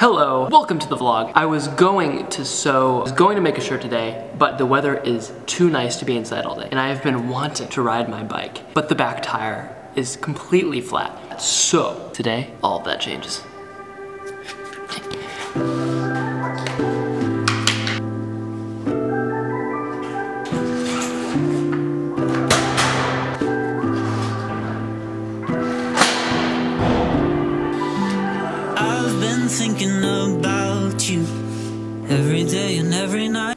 Hello, welcome to the vlog. I was going to sew, I was going to make a shirt today, but the weather is too nice to be inside all day. And I have been wanting to ride my bike, but the back tire is completely flat. So today, all of that changes. I've been thinking about you every day and every night.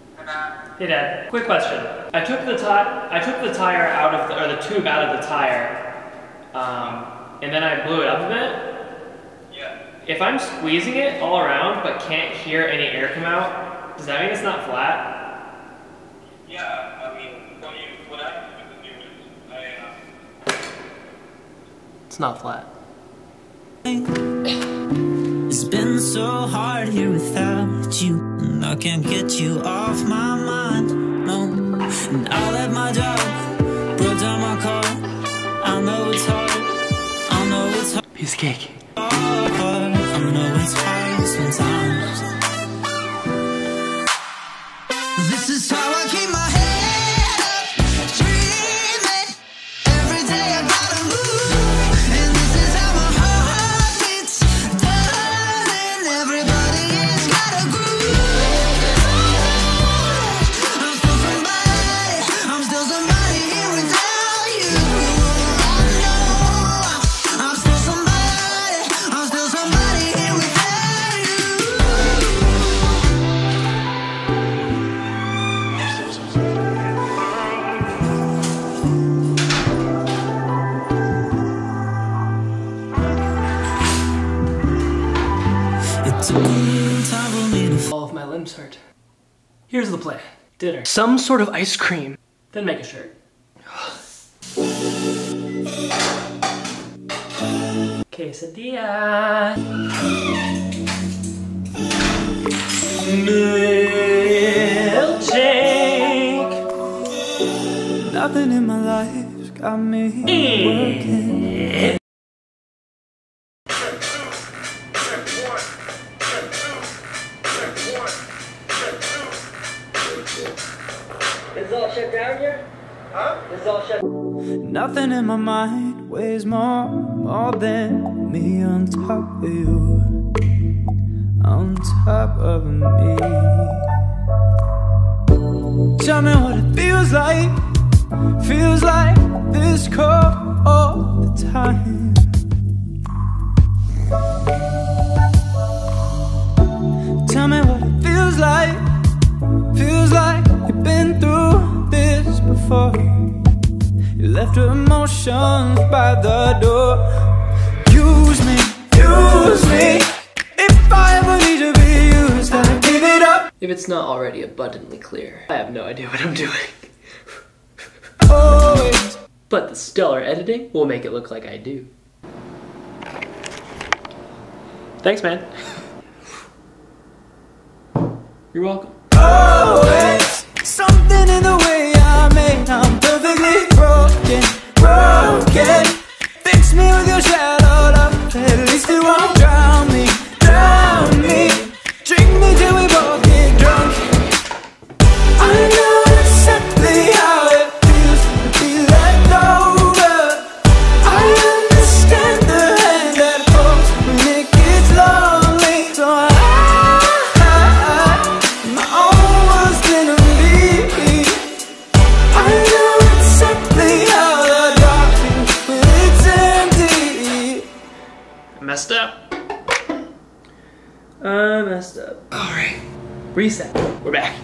Hey Dad, quick question. I took the ti- I took the tire out of the, or the tube out of the tire, um, and then I blew it up a bit. Yeah. If I'm squeezing it all around but can't hear any air come out, does that mean it's not flat? Yeah, I mean, what you, what I typically do is I, uh, It's not flat. It's been so hard here without you, and I can't get you off my mind. No, and I left my job, broke down my car. I know it's hard. I know it's hard. Piece of cake. I know it's hard sometimes. All of my limbs hurt. Here's the plan. Dinner. Some sort of ice cream. Then make a shirt. Quesadilla. Milkshake. Nothing in my life's got me eh. working. Nothing in my mind weighs more, more than me on top of you, on top of me. Tell me what it feels like, feels like this cold emotions by the door. Use me, use me. If I ever need to be used, I give it up. If it's not already abundantly clear, I have no idea what I'm doing. Always. But the stellar editing will make it look like I do. Thanks, man. You're welcome. Always. Something in the way I made. I'm perfectly broken, broken. Messed up. I messed up. Alright. Reset. We're back.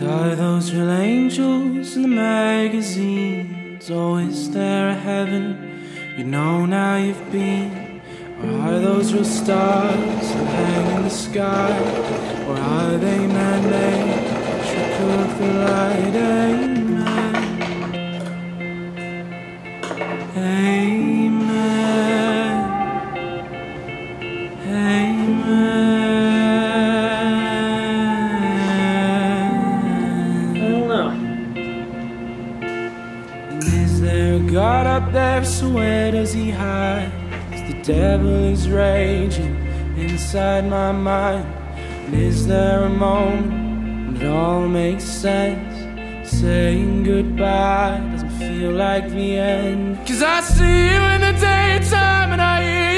And are those real angels in the magazines? Oh, always there a heaven you know now you've been? Or are those real stars that hang in the sky? Or are they man-made? Trick of the light, amen Amen. Up there? So where does he hide? 'Cause the devil is raging inside my mind. And is there a moment when it all makes sense? Saying goodbye doesn't feel like the end. Cause I see you in the daytime and I hear you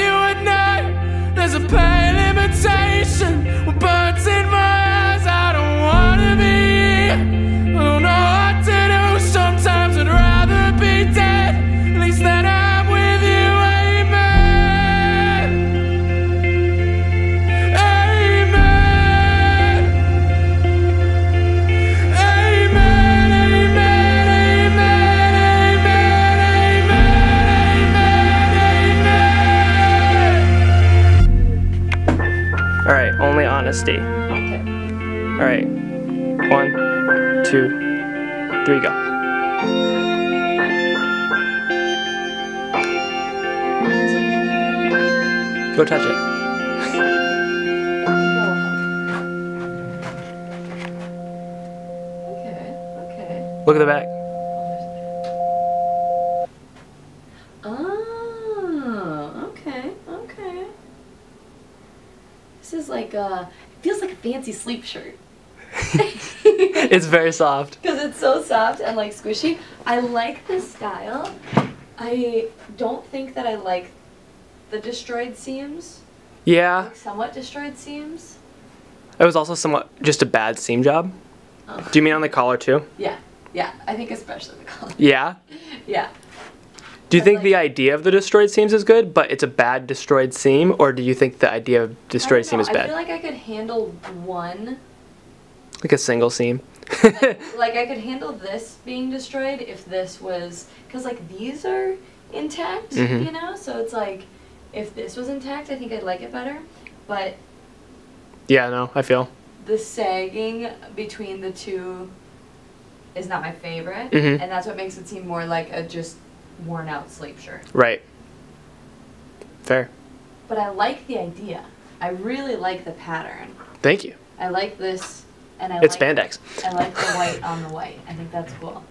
honesty. Okay. All right, one, two, three, go. Go touch it. Okay. Okay. Look at the back. Oh, okay, okay. This is like uh it feels like a fancy sleep shirt. It's very soft. Because it's so soft and like squishy. I like this style. I don't think that I like the destroyed seams. Yeah, Like somewhat destroyed seams. it was also somewhat just a bad seam job. Oh. Do you mean on the collar too? Yeah. Yeah. I think especially the collar. Yeah. Yeah. Do you think like- the idea of the destroyed seams is good, but it's a bad destroyed seam, or do you think the idea of destroyed seam is I feel like I could handle one like a single seam. like I could handle this being destroyed if this was because like these are intact, Mhm. you know. So it's like if this was intact, I think I'd like it better. But yeah, no, I feel. the sagging between the two is not my favorite, Mhm. and that's what makes it seem more like a just worn out sleep shirt. Right. Fair. But I like the idea. I really like the pattern. Thank you. I like this, and I It's like spandex. I like the white on the white. I think that's cool.